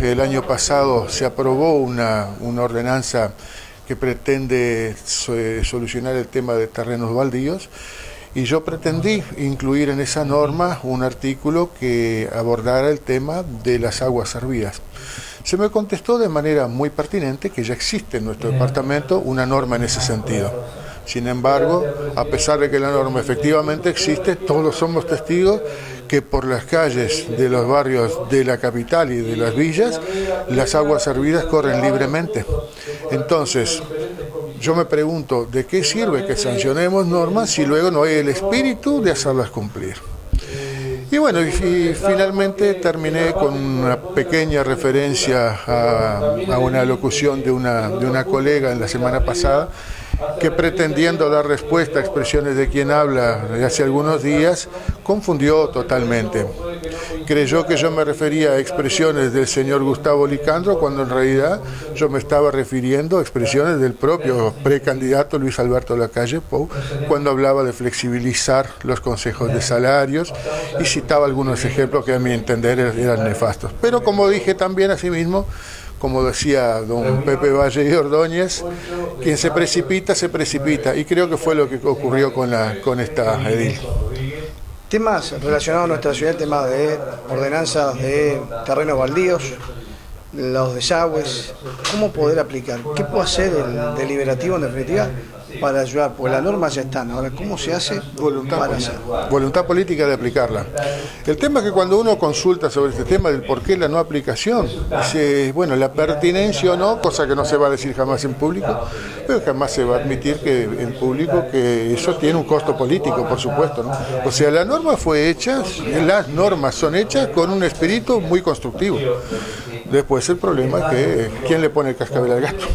El año pasado se aprobó una, una ordenanza que pretende solucionar el tema de terrenos baldíos y yo pretendí incluir en esa norma un artículo que abordara el tema de las aguas servidas. Se me contestó de manera muy pertinente que ya existe en nuestro departamento una norma en ese sentido. Sin embargo, a pesar de que la norma efectivamente existe, todos somos testigos que por las calles de los barrios de la capital y de las villas, las aguas servidas corren libremente. Entonces, yo me pregunto, ¿de qué sirve que sancionemos normas si luego no hay el espíritu de hacerlas cumplir? Y bueno, y, finalmente terminé con una pequeña referencia a, a una locución de una, de una colega en la semana pasada que pretendiendo dar respuesta a expresiones de quien habla de hace algunos días, confundió totalmente. Creyó que yo me refería a expresiones del señor Gustavo Licandro, cuando en realidad yo me estaba refiriendo a expresiones del propio precandidato Luis Alberto Lacalle Pou, cuando hablaba de flexibilizar los consejos de salarios y citaba algunos ejemplos que a mi entender eran nefastos. Pero como dije también asimismo, como decía don Pepe Valle y Ordóñez, quien se precipita, se precipita. Y creo que fue lo que ocurrió con, la, con esta edil. Temas relacionados a nuestra ciudad, temas de ordenanzas de terrenos baldíos, los desagües, ¿cómo poder aplicar? ¿Qué puede hacer el deliberativo en definitiva para ayudar, porque las normas ya están. Ahora, ¿cómo se hace voluntad para hacer? Voluntad política de aplicarla. El tema es que cuando uno consulta sobre este tema del por qué la no aplicación, dice, bueno, la pertinencia o no, cosa que no se va a decir jamás en público, pero jamás se va a admitir que en público que eso tiene un costo político, por supuesto. ¿no? O sea, la norma fue hecha, las normas son hechas con un espíritu muy constructivo. Después el problema es que quién le pone el cascabel al gato.